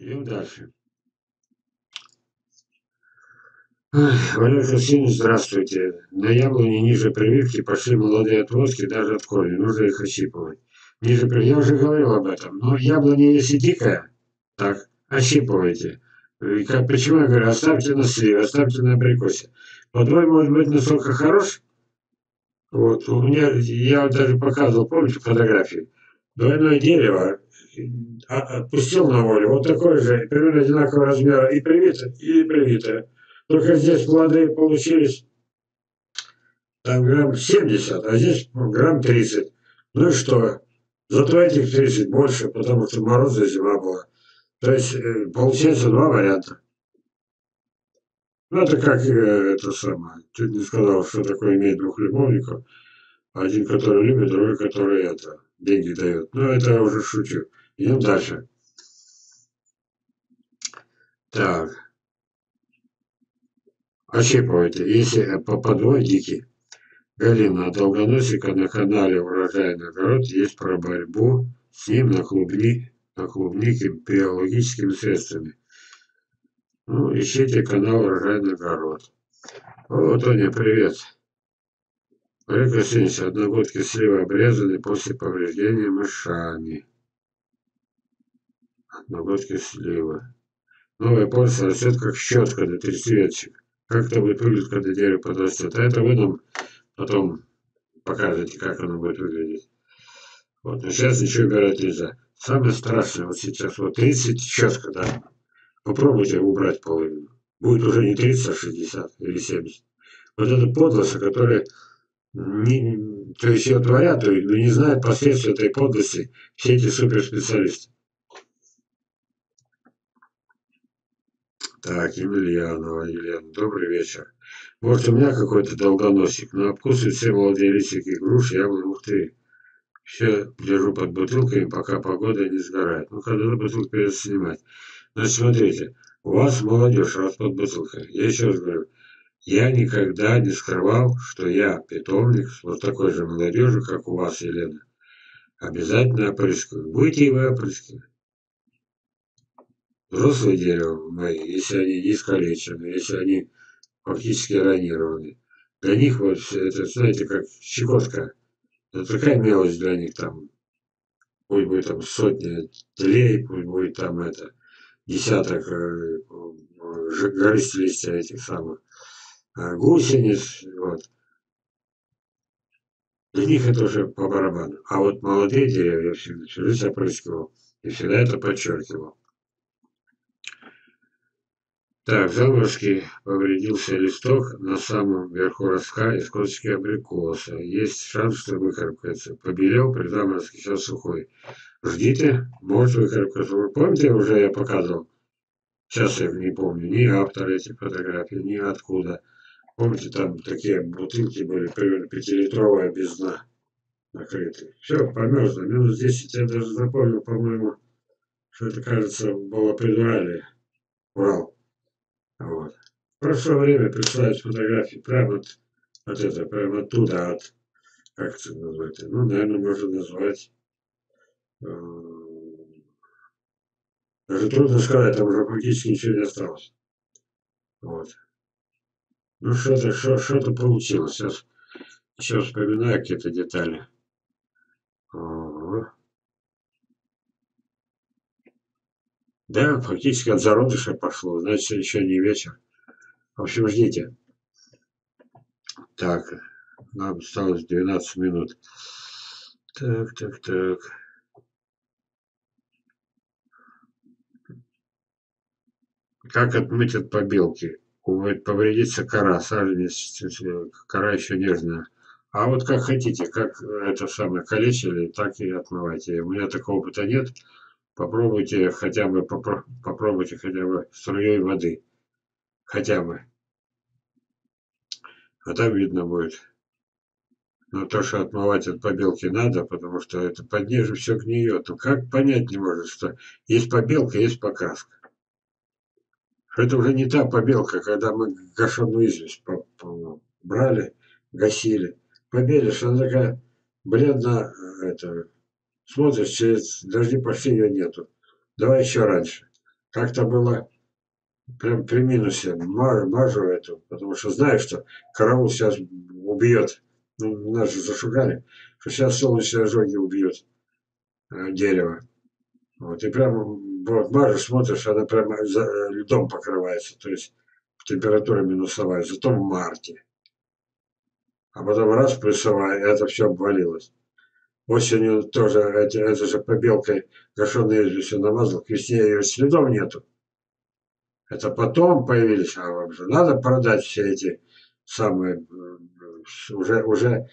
Идем дальше. Валерий Константинович, здравствуйте. На яблоне ниже прививки пошли молодые отростки даже от корня. Нужно их ощипывать. Ниже прививки, я уже говорил об этом. Но яблоня, если дикая, так, ощипывайте. И как, почему я говорю, оставьте на сливе, оставьте на абрикосе. Подвой может быть настолько хорош. Вот, у меня, я даже показывал, помните фотографии? Двойное дерево, а, отпустил на волю, вот такое же, примерно одинакового размера, и привито, и привито. Только здесь плоды получились там грамм 70, а здесь грамм 30. Ну и что? Зато этих 30 больше, потому что морозная зима была. То есть э, получается два варианта. Ну, это как э, это самое. Чуть не сказал, что такое иметь двух любовников. Один, который любит, другой, который это, деньги дает. Ну, это я уже шучу. Идем дальше. Так. Ощипывайте. Если по подвой дикий. Галина Долгоносика на канале Урожайный огород есть про борьбу с ним на клубни на клубнике биологическими средствами. Ну, ищите канал Урожайный огород. Вот, Тоня, привет. Васильевич, одногодки сливы обрезаны после повреждения мышами. Одногодки сливы. Новая порция растет как щетка для 30 веточек. Как это будет выглядеть, когда дерево подрастет. А это вы нам потом покажете, как оно будет выглядеть. Вот, но сейчас ничего убирать нельзя. Самое страшное вот сейчас, вот 30 щетка, да. Попробуйте убрать половину. Будет уже не 30, а 60 или 70. Вот это подлость, которая не, то есть ее творят, но не знают последствий этой подлости все эти суперспециалисты. Так, Емельянова Елена, добрый вечер. Может, у меня какой-то долгоносик, но обкусывают все молодые листики груш, яблони, ух ты. Все держу под бутылками, пока погода не сгорает. Ну, когда бутылку придется снимать. Значит, смотрите, у вас молодежь, вас под бутылкой. Я еще раз говорю, я никогда не скрывал, что я питомник вот такой же молодежью, как у вас, Елена. Обязательно опрыскиваю. Будете и вы опрыскивать. Взрослые дерева мои, если они не искалечены, если они фактически ранированы, для них вот это, знаете, как щекотка. Это такая мелочь для них там. Пусть будет там сотня тлей, пусть будет там это десяток э, гористых листья этих самых гусениц, вот. Для них это уже по барабану. А вот молодые деревья я всю жизнь опрыскивал. И всегда это подчеркивал. Так, в заморозке повредился листок на самом верху ростка из косточки абрикоса. Есть шанс, что выкарабкается. Побелел при заморозке, сейчас сухой. Ждите, может выкарабкаться. Вы помните, уже я показывал? Сейчас я не помню ни автор этих фотографий, ни откуда. Помните, там такие бутылки были, примерно пятилитровая без дна накрытые. Все, померзло. Минус 10 я даже запомнил, по-моему, что это, кажется, было предуралие. Урал. Вот. Прошло время присылать фотографии прямо от, от этого, прямо оттуда, от, как это назвать, ну, наверное, можно назвать, э, даже трудно сказать, там уже практически ничего не осталось. Вот. Ну, что-то что, что получилось. Сейчас еще вспоминаю какие-то детали. Да, фактически от зародыша пошло. Значит, еще не вечер. В общем, ждите. Так, нам осталось 12 минут. Так, так, так. Как отмыть от побелки? Повредится кора, саженец, кора еще нежная. А вот как хотите, как это самое калечили, так и отмывайте. У меня такого опыта нет. Попробуйте хотя бы, попробуйте хотя бы струей воды. Хотя бы. А там видно будет. Но то, что отмывать от побелки надо, потому что это под ней все гниет. Ну как понять не может, что есть побелка, есть покраска это уже не та побелка, когда мы гашеную известь брали, гасили. Побелишь, она такая бледно, это, смотришь, через дожди пошли, ее нету. Давай еще раньше. как-то было прям при минусе мажу, мажу эту, потому что знаю, что караул сейчас убьет. Ну, нас же зашугали, что сейчас солнечные ожоги убьют э, дерево. Вот, и прямо вот мажу, смотришь, она прямо э, льдом покрывается, то есть температура минусовая, зато в марте. А потом раз плюсовая, и это все обвалилось. Осенью тоже, эти, это же побелкой гашеной известью намазал, к весне ее следов нету. Это потом появились, а вам же надо продать все эти самые, уже, уже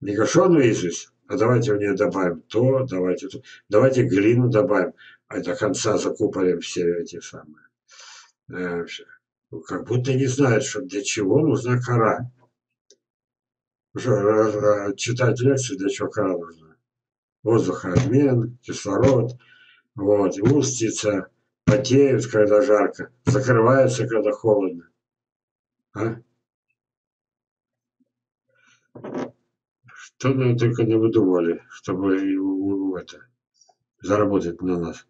не гашеную известь, а давайте в нее добавим то, давайте то, давайте глину добавим, а до конца закупорим все эти самые. Э, как будто не знают, что для чего нужна кора. Что, читать лекции, для чего кора нужна. Воздухообмен, кислород, вот, устица, потеют, когда жарко, закрываются, когда холодно. А? Что мы только не выдумывали, чтобы это, заработать на нас.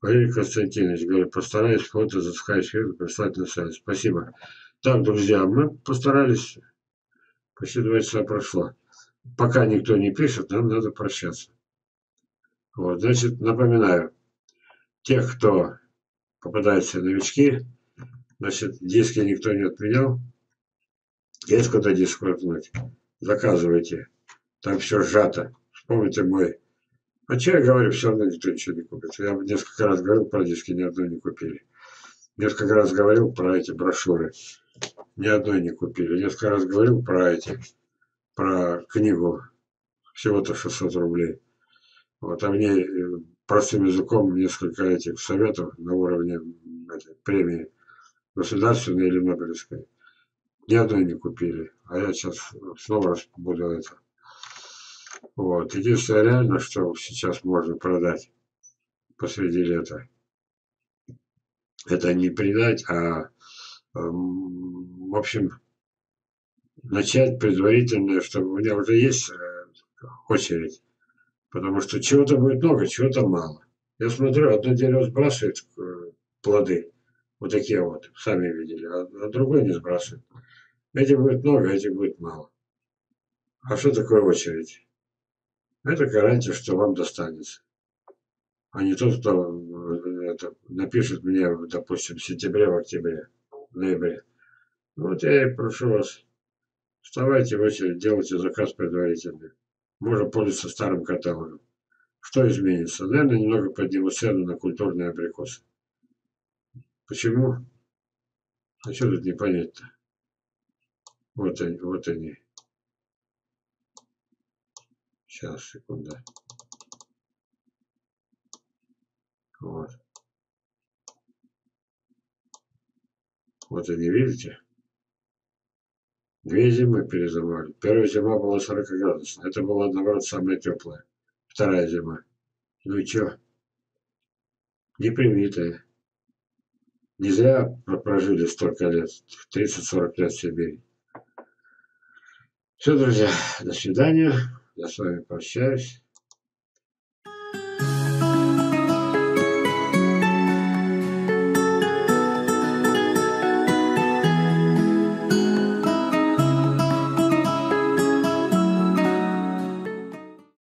Валерий Константинович говорит, постараюсь фото за скайфир прислать на сайт. Спасибо. Так, друзья, мы постарались. Почти два часа прошло. Пока никто не пишет, нам надо прощаться. Вот, значит, напоминаю, тех, кто попадается новички, значит, диски никто не отменял. Есть куда диск воткнуть? Заказывайте. Там все сжато. Вспомните мой а что я говорю, все равно никто ничего не купит. Я несколько раз говорил про диски, ни одной не купили. Несколько раз говорил про эти брошюры, ни одной не купили. Несколько раз говорил про эти, про книгу, всего-то 600 рублей. Вот, а мне э, простым языком несколько этих советов на уровне этой, премии государственной или Нобелевской. Ни одной не купили. А я сейчас снова раз буду это вот. Единственное реально, что сейчас можно продать посреди лета, это не придать, а в общем, начать предварительно, чтобы у меня уже есть э, очередь. Потому что чего-то будет много, чего-то мало. Я смотрю, одно дерево сбрасывает э, плоды, вот такие вот, сами видели, а, а другое не сбрасывает. Этих будет много, этих будет мало. А что такое очередь? Это гарантия, что вам достанется. А не тот, кто э, это, напишет мне, допустим, в сентябре, в октябре, в ноябре. Вот я и прошу вас, вставайте в очередь, делайте заказ предварительный. Можно пользоваться старым каталогом. Что изменится? Наверное, немного подниму цену на культурные абрикосы. Почему? А что тут не понять-то? Вот они, вот они. Сейчас, секунда. Вот. Вот они, видите? Две зимы перезимовали. Первая зима была 40 градусов. Это была, наоборот, самая теплая. Вторая зима. Ну и что? Непривитая. Не зря прожили столько лет. 30-40 лет в Сибири. Все, друзья, до свидания. Я с вами прощаюсь.